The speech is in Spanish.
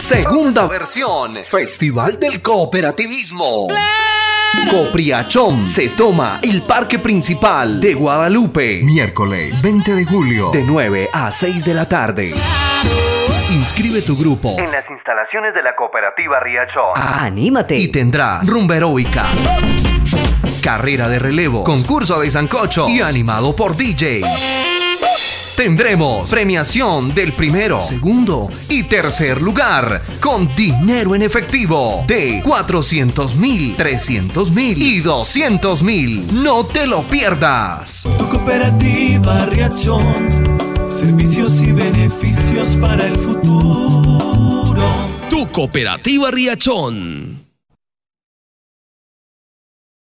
Segunda versión. Festival del Cooperativismo. Copriachón se toma el parque principal de Guadalupe. Miércoles 20 de julio de 9 a 6 de la tarde. Inscribe tu grupo En las instalaciones de la cooperativa Riachón. Anímate y tendrás rumba heroica. Carrera de relevo, concurso de sancocho y animado por DJ. Tendremos premiación del primero, segundo y tercer lugar con dinero en efectivo de 400 mil, 300 mil y 200 mil. No te lo pierdas. Tu cooperativa Riachón, servicios y beneficios para el futuro. Tu cooperativa Riachón.